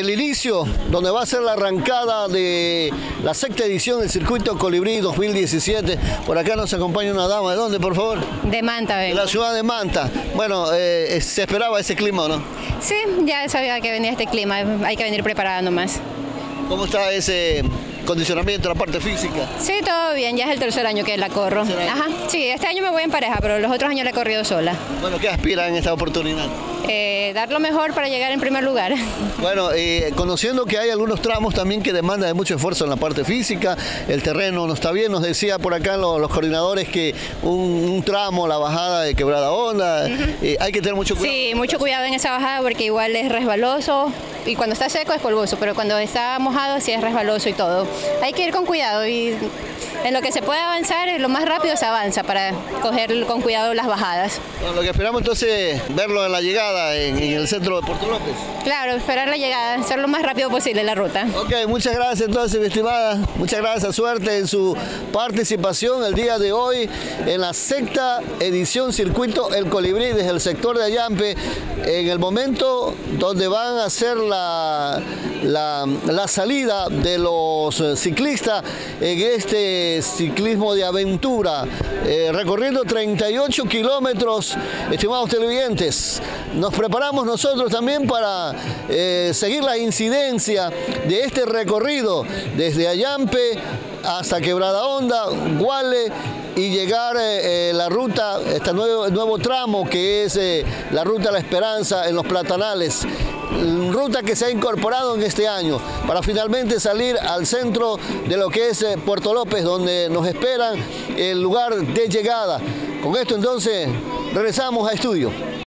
el inicio, donde va a ser la arrancada de la sexta edición del Circuito Colibrí 2017. Por acá nos acompaña una dama. ¿De dónde, por favor? De Manta, De la ciudad de Manta. Bueno, eh, se esperaba ese clima, ¿o ¿no? Sí, ya sabía que venía este clima, hay que venir preparada nomás. ¿Cómo está ese condicionamiento, la parte física? Sí, todo bien, ya es el tercer año que la corro. Ajá, sí, este año me voy en pareja, pero los otros años la he corrido sola. Bueno, ¿qué aspira en esta oportunidad? Eh, dar lo mejor para llegar en primer lugar. Bueno, eh, conociendo que hay algunos tramos también que demandan de mucho esfuerzo en la parte física, el terreno no está bien, nos decía por acá los, los coordinadores que un, un tramo, la bajada de quebrada onda, eh, hay que tener mucho cuidado. Sí, mucho cuidado en esa bajada porque igual es resbaloso y cuando está seco es polvoso, pero cuando está mojado sí es resbaloso y todo. Hay que ir con cuidado y en lo que se puede avanzar, lo más rápido se avanza para coger con cuidado las bajadas. Bueno, lo que esperamos entonces verlo en la llegada en, en el centro de Puerto López. Claro, esperar la llegada, hacer lo más rápido posible la ruta. Ok, muchas gracias entonces, mi estimada. Muchas gracias, suerte en su participación el día de hoy en la sexta edición Circuito El Colibrí desde el sector de Ayampe, en el momento donde van a hacer la, la, la salida de los eh, ciclistas en este ciclismo de aventura, eh, recorriendo 38 kilómetros, estimados televidentes. Nos preparamos nosotros también para eh, seguir la incidencia de este recorrido desde Ayampe hasta Quebrada Honda, Guale y llegar eh, eh, la ruta, este nuevo, nuevo tramo que es eh, la ruta La Esperanza en los Platanales, ruta que se ha incorporado en este año para finalmente salir al centro de lo que es Puerto López, donde nos esperan el lugar de llegada. Con esto entonces regresamos a estudio.